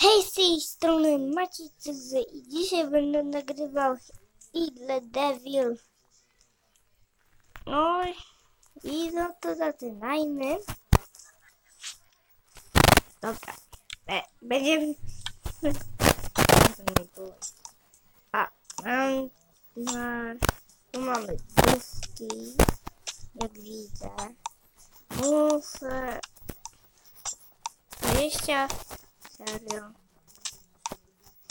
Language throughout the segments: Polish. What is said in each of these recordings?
Hej, z tej strony Maciej CZ i dzisiaj będę nagrywał Igle Devil. No i no to zaczynajmy. Dobra, e, będziemy... A, mam... Na, tu mamy dyski, jak widzę. Muszę... 20 Serio.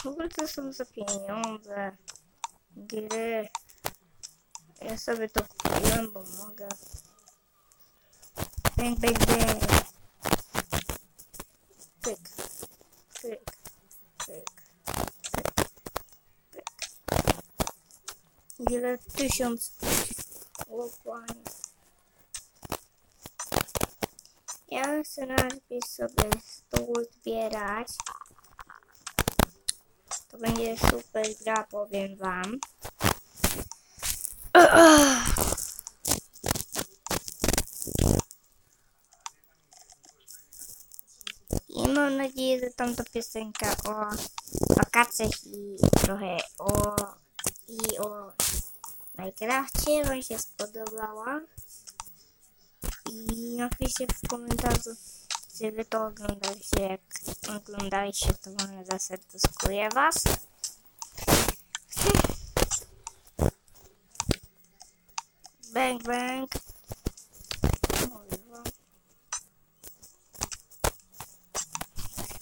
W ogóle to są za pieniądze. Gry. Ja sobie to kupiłem, bo mogę. Bang, bang, bang. Pyk. Pyk. Pyk. Pyk. Pyk. Ile? Tysiąc. Łopanie. Ja chcę najpierw sobie stół zbierać. To będzie super gra, powiem wam. I mam nadzieję, że tamta piosenka o wakacjach i trochę o i o Minecrafcie wam się spodobała. I napiszcie w komentarzu, czy wy to oglądaliście. Jak oglądaliście, to może zaserduszkuję was. Bang, bang.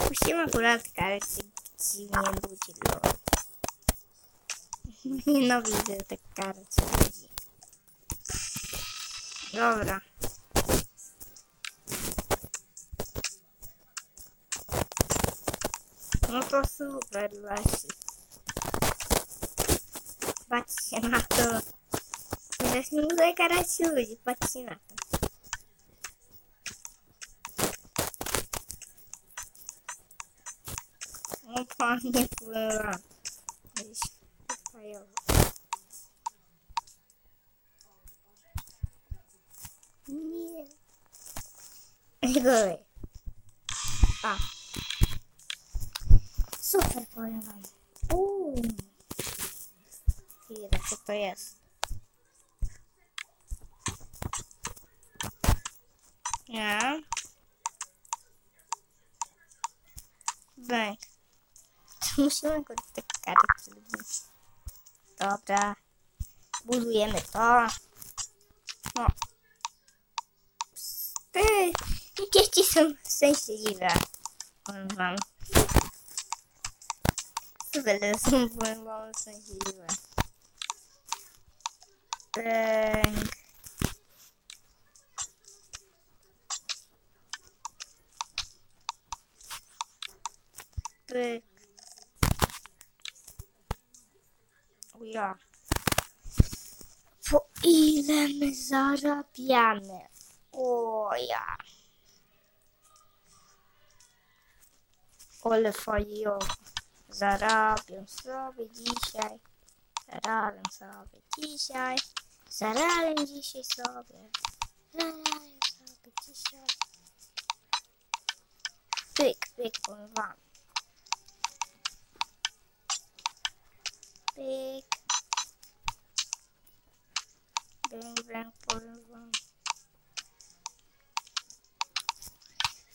Musimy akurat karty dziwnie ludzi, lol. Nienawidzę te karty. Dobra. No to super właśnie. Patrzcie na to. Teraz nie muszę karać ludzi, patrzcie na to. O panie pływa. Gdzieś fajowo. Nie. Gorzej. A. Super, wam. Uuu. Chwilę, co to jest? Nie. Bank. Musimy go te karty zrobić. Dobra. Budujemy to. No. Ty. Dzieci są szczęśliwe. Powiem wam. Super, są powiem wam szczęśliwe. Bank. Pyk. O ja. Po ile my zarabiamy? O ja. Ale fajnie. Zarabiam sobie dzisiaj. Zarabiam sobie dzisiaj. Zarabiam dzisiaj sobie. Zarabiam sobie dzisiaj. Pyk, pyk, wam. Pyk. Bang, bang, powiem wam.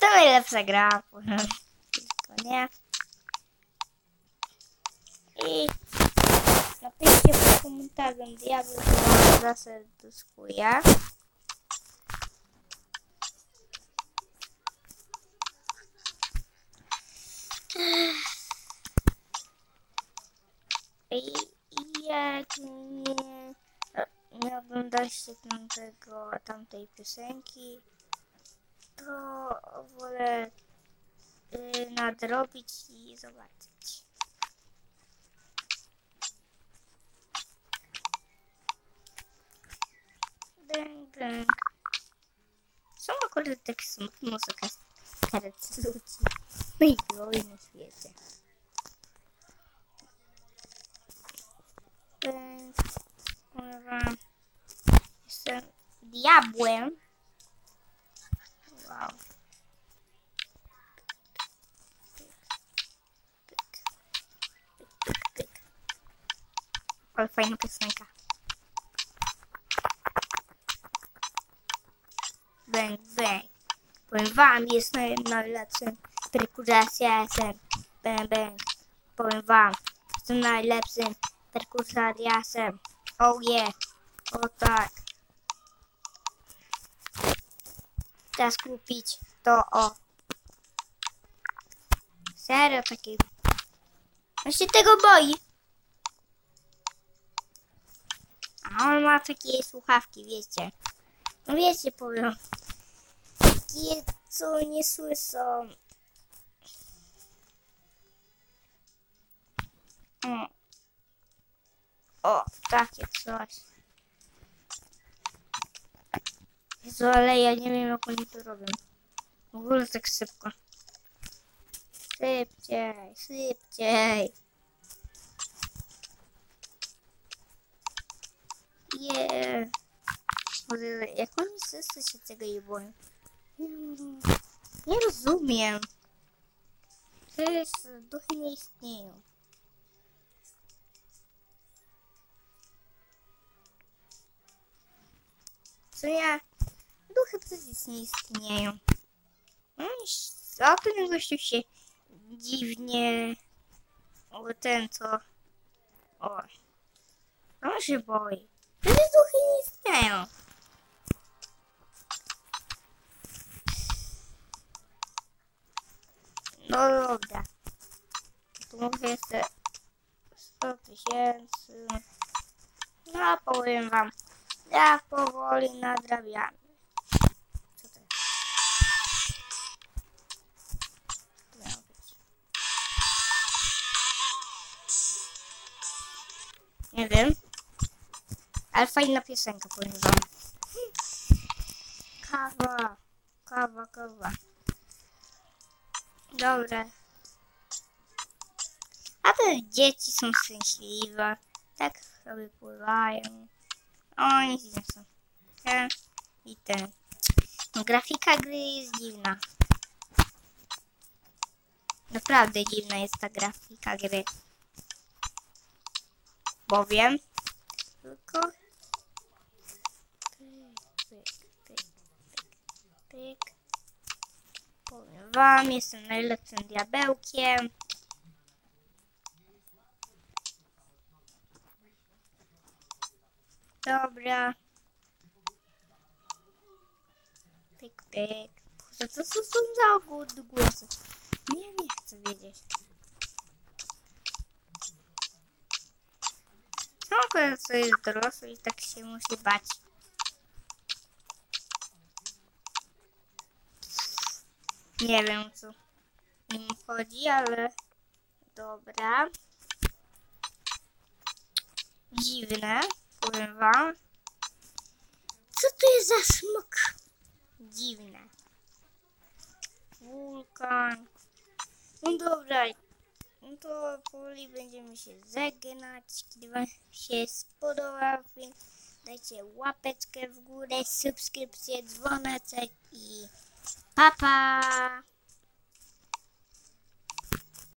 To najlepsza gra, powiem. Tylko nie. I napiszcie w komentarzu, diabeł to zaserduszkuje. I, i jak nie, nie oglądaliście tamtego, tamtej piosenki, to wolę y, nadrobić i zobaczyć. dâng, dâng. Są akurat takie smutne muzyka serc ludzi. No i glory na świecie. Więc, kurwa, jestem diabłem. Wow. Ale fajna piosenka. Powiem wam, jest naj, najlepszym perkusjasem. Bang. Powiem wam, jestem najlepszym perkusjasem. Oh yeah. O tak. Teraz kupić to o. Serio takiego. On się tego boi. A on ma takie słuchawki, wiecie. No wiecie, powiem. Takie, co nie słyszą. Mm. O, takie coś. Jezu, ale ja nie wiem, jak oni to robią. W ogóle tak szybko. Szybciej, szybciej. Yeah. Może jak oni wszyscy się tego nie boją? Nie rozumiem. Przecież duchy nie istnieją. Co ja? Duchy przecież nie istnieją. No co ten gościu się dziwnie... O ten co... O. On się boi. Przecież duchy nie istnieją. No dobra. Tu mówię jeszcze 100 tysięcy. No powiem wam. Ja powoli nadrabiamy. Co to jest? Nie wiem. Ale fajna piosenka, powiem wam. Kawa. Kawa, kawa. Dobra. A te dzieci są szczęśliwe. Tak sobie pływają. O, nic nie są. Ten i ten. Grafika gry jest dziwna. Naprawdę dziwna jest ta grafika gry. Bowiem tylko pyk, pyk, pyk, pyk, wam, jestem najlepszym diabełkiem. Dobra. Pyk, pyk. Co to są za odgłosy? Nie, nie chcę wiedzieć. Czemu co jest dorosły i tak się musi bać? Nie wiem co im chodzi, ale dobra. Dziwne, powiem wam. Co to jest za smok? Dziwne. Wulkan. No dobra. No to powoli będziemy się żegnać. Kiedy wam się spodobał film, dajcie łapeczkę w górę, subskrypcję, dzwoneczek i 爸爸